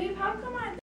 Babe, how come I